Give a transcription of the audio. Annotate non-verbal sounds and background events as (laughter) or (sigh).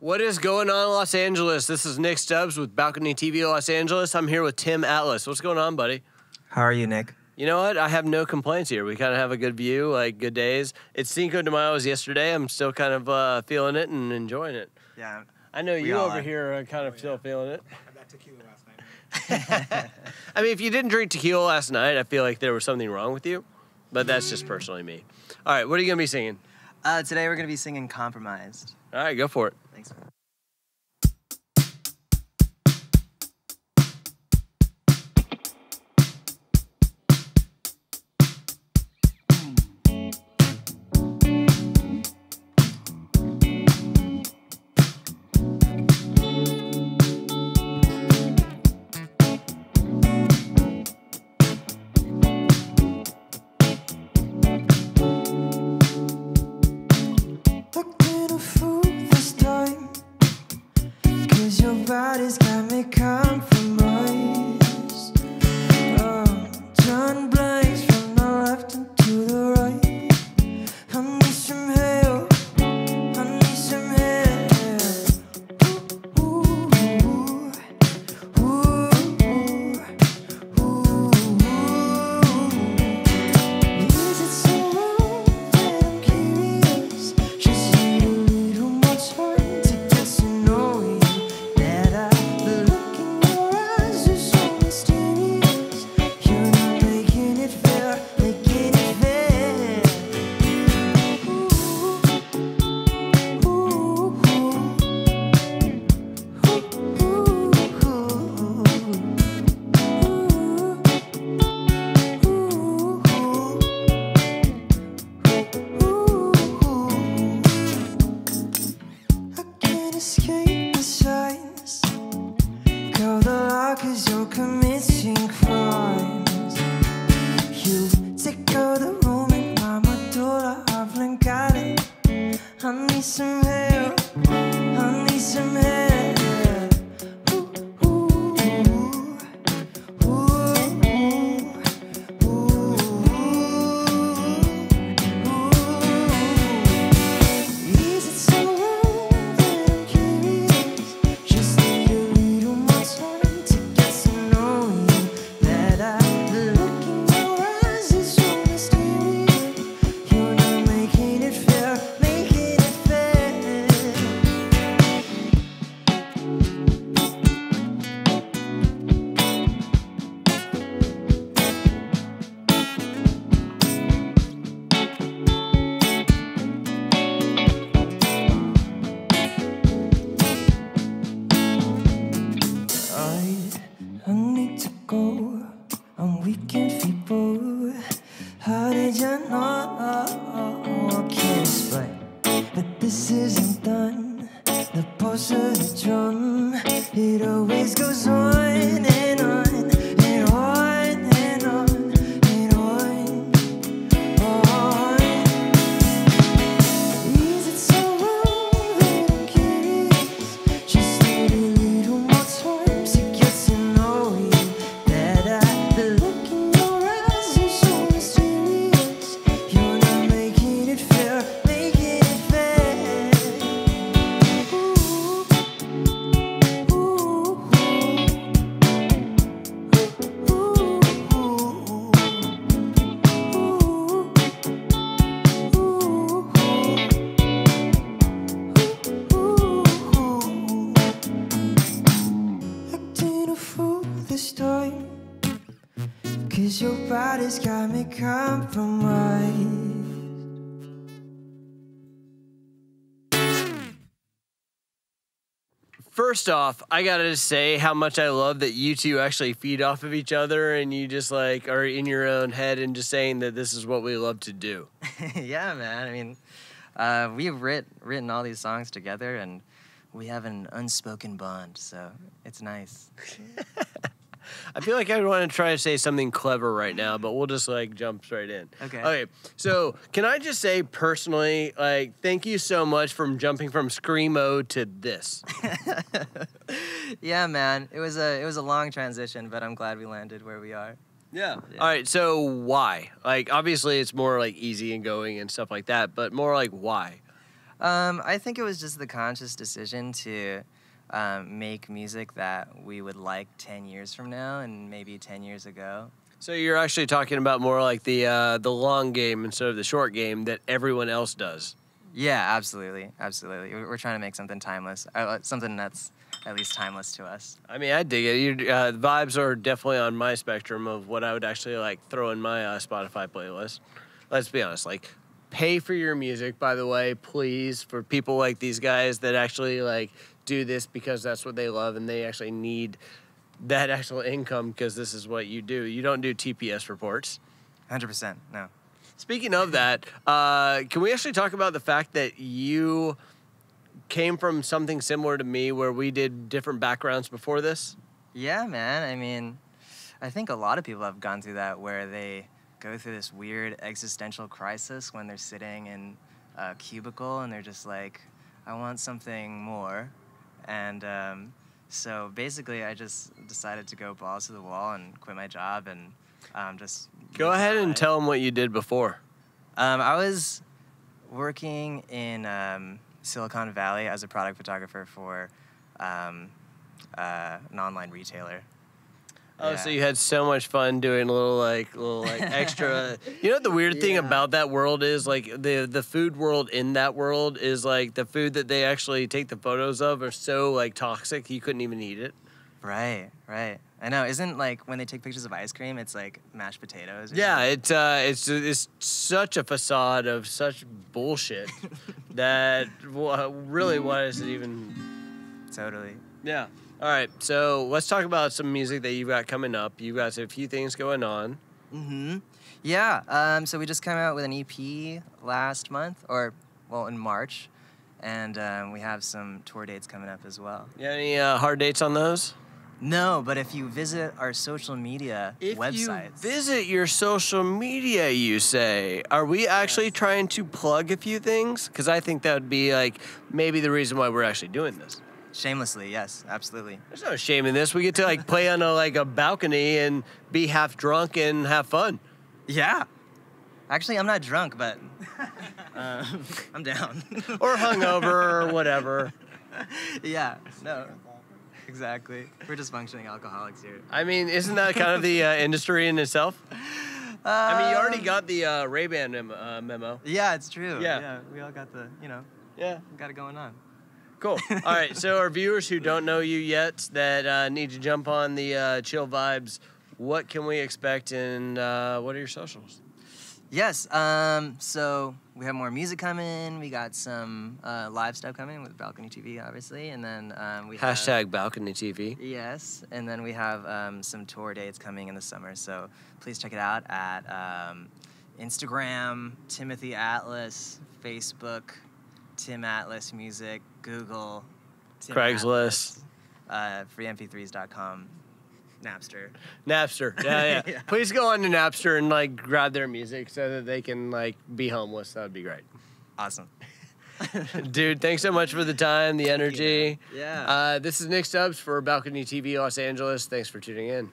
What is going on, Los Angeles? This is Nick Stubbs with Balcony TV Los Angeles. I'm here with Tim Atlas. What's going on, buddy? How are you, Nick? You know what? I have no complaints here. We kind of have a good view, like good days. It's Cinco de Mayo was yesterday. I'm still kind of uh, feeling it and enjoying it. Yeah. I know you over are. here are kind of still feeling it. Had that tequila last night. (laughs) (laughs) I mean, if you didn't drink tequila last night, I feel like there was something wrong with you. But that's just personally me. All right, what are you gonna be singing? Uh, today we're gonna be singing "Compromised." All right, go for it. Thanks. It always goes on Cause your body's got me compromised First off, I gotta just say how much I love that you two actually feed off of each other and you just like are in your own head and just saying that this is what we love to do. (laughs) yeah, man. I mean, uh, we've writ- written all these songs together, and we have an unspoken bond, so it's nice. (laughs) I feel like I want to try to say something clever right now, but we'll just like jump straight in. Okay. Okay. So, can I just say personally, like, thank you so much from jumping from screamo to this. (laughs) yeah, man. It was a it was a long transition, but I'm glad we landed where we are. Yeah. Yeah. All right. So, why? Like, obviously, it's more like easy and going and stuff like that, but more like why? Um, I think it was just the conscious decision to um, make music that we would like 10 years from now and maybe 10 years ago. So you're actually talking about more like the uh, the long game instead of the short game that everyone else does. Yeah, absolutely. Absolutely. We're trying to make something timeless, uh, something that's at least timeless to us. I mean, I dig it. You, uh, the vibes are definitely on my spectrum of what I would actually like throw in my uh, Spotify playlist. Let's be honest, like pay for your music, by the way, please, for people like these guys that actually like do this because that's what they love and they actually need that actual income because this is what you do. You don't do TPS reports. 100%. No. Speaking of that, uh, can we actually talk about the fact that you came from something similar to me where we did different backgrounds before this? Yeah, man. I mean, I think a lot of people have gone through that where they go through this weird existential crisis when they're sitting in a cubicle and they're just like, I want something more. And um, so basically, I just decided to go balls to the wall and quit my job and um, just Go ahead and tell them what you did before. Um, I was working in um, Silicon Valley as a product photographer for um, uh, an online retailer. Oh, so you had so much fun doing a little like little like (laughs) extra. you know the weird thing Yeah. about that world is like the the food world in that world is like the food that they actually take the photos of are so like toxic you couldn't even eat it. Right, right. I know. Isn't like when they take pictures of ice cream, it's like mashed potatoes. or Yeah, it's uh, it's it's such a facade of such bullshit (laughs) that really what is it even? totally. Yeah. All right, so let's talk about some music that you've got coming up. You've got a few things going on. Mm-hmm. Yeah. Um, so we just came out with an EP last month, or well, in March, and um, we have some tour dates coming up as well. You any uh, hard dates on those? No, but if you visit our social media If websites, you visit your social media, you say, are we actually trying to plug a few things? Because I think that would be like maybe the reason why we're actually doing this. Shamelessly, yes, absolutely. There's no shame in this. We get to like play on a like a balcony and be half drunk and have fun. Yeah. Actually, I'm not drunk, but (laughs) uh, I'm down. (laughs) Or hungover or whatever. (laughs) yeah. No. Exactly. We're just functioning alcoholics here. I mean, isn't that kind of the uh, industry in itself? I mean, you already Um, got the uh, Ray Ban mem- uh, memo. Yeah, it's true. Yeah. Yeah. We all got the, you know, Yeah. got it going on. Cool. All right. So, our viewers who don't know you yet that uh, need to jump on the uh, chill vibes, what can we expect and uh, what are your socials? Yes. Um, so we have more music coming. We got some uh, live stuff coming with Balcony TV, obviously, and then um, we have, Hashtag balcony TV. Yes, and then we have um, some tour dates coming in the summer. So please check it out at um, Instagram, Timothy Atlas, Facebook, Tim Atlas Music, Google, Tim Craigslist. Atlas, uh, freemp3s.com, Napster. Napster. Yeah, (laughs) yeah, Yeah. Please go on to Napster and like grab their music so that they can like be homeless. That would be great. Awesome. (laughs) Dude, thanks so much for the time, the energy. Yeah. Uh, this is Nick Stubbs for Balcony TV Los Angeles. Thanks for tuning in.